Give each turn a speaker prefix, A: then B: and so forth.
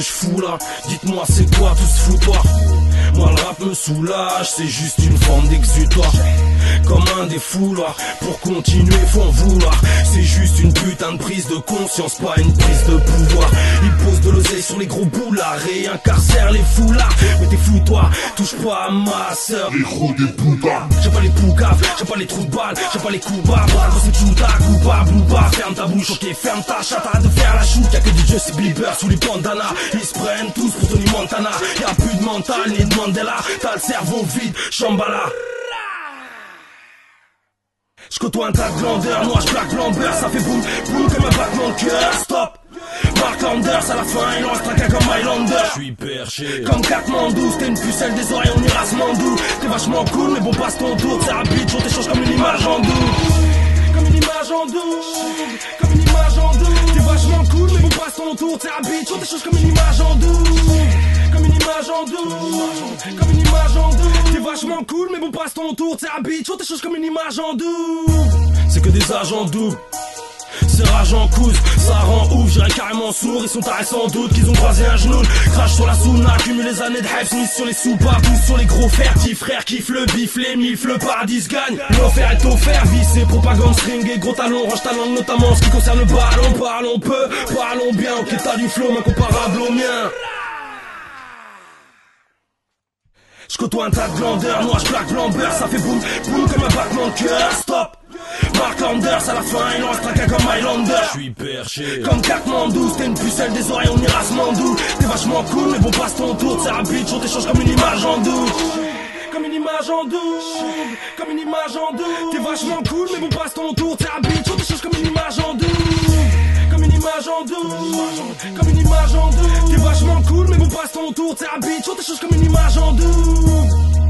A: ça Dites-moi c'est quoi tout ce foutoir? Moi le rap me soulage, c'est juste une forme d'exutoire Comme un des foulards, pour continuer faut en vouloir. C'est juste une putain de prise de conscience, pas une prise de pouvoir. Ils posent de l'oseille sur les gros boulards et incarcèrent les foulards. Mais t'es fou toi, touche pas à ma sœur.
B: Les gros des poulards
A: J'ai pas les poucaves, j'ai pas les trous de balles, j'ai pas les coups bas, bas, c'est tout ta coupable ou pas, ferme ta bouche, ok, ferme ta chatte, arrête de faire la chouque, y'a que du Justin Bieber sous les bandanas, ils se prennent tous pour Tony Montana, y'a plus de mental ni de Mandela, t'as le cerveau vide, chambala. Je côtoie un tas de glandeurs, moi je l'amber, ça fait boum, boum comme un battement de cœur, stop. Mark Landers à la fin, il en reste un cas comme Highlander.
C: Je suis perché.
A: comme Katmandou, t'es une pucelle des oreilles, on ira se mandou. T'es vachement cool, mais bon passe ton tour, c'est rapide, on t'échange comme une image en double. Comme une image en double, comme une image en double. T'es vachement cool, mais bon passe ton tour, c'est rapide, on t'échange comme une image en double. Comme une image en double, comme une image vachement cool, mais bon passe ton tour, c'est rapide, on t'échange comme une image en double. C'est que des agents doubles. C'est rage en couze, ça rend ouf, j'irai carrément sourd, ils sont tarés sans doute qu'ils ont croisé un genou, crash sur la souna, cumule les années de hype, mise sur les soupapes, tous sur les gros fers, petits frères, kiffent le bif, les mifs, le paradis gagne, l'enfer est offert, vissé, propagande, string et gros talons, range ta langue, notamment en ce qui concerne le ballon, parlons peu, parlons bien, ok t'as du flow, incomparable au mien. Je côtoie un tas de glandeurs, moi je plaque l'amber, ça fait boum, boum comme un battement de cœur, stop. Mark Landers à la fin, il en reste un comme Highlander.
C: Je suis perché.
A: Comme Katmandou, t'es une pucelle des oreilles, on ira se mandou T'es vachement cool, mais bon passe ton tour, c'est rapide, on t'échange comme une image en double comme une image en double, comme une image en double T'es vachement cool, mais bon passe ton tour, c'est rapide, on t'échange comme une image en double comme une image en double T'es vachement cool, mais bon passe ton tour, c'est rapide, on t'échange comme une image en double